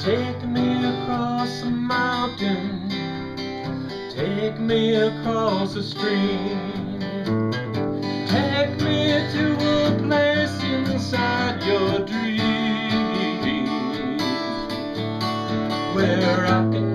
Take me across a mountain. Take me across a stream. Take me to a place inside your dream. Where I can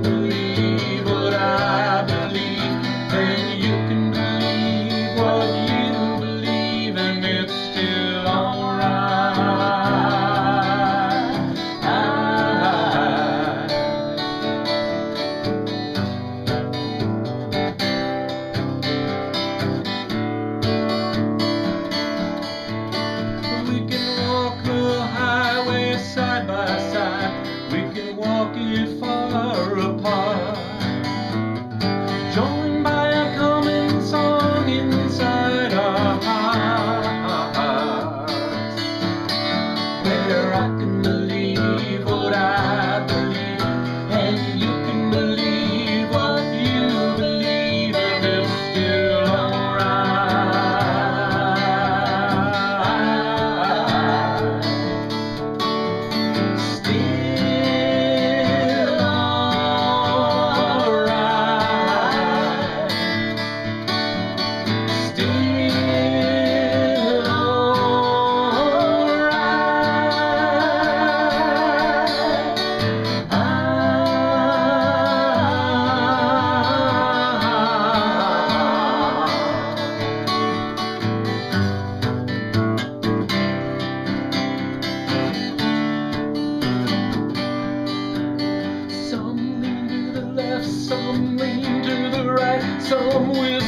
some lean to the right, some will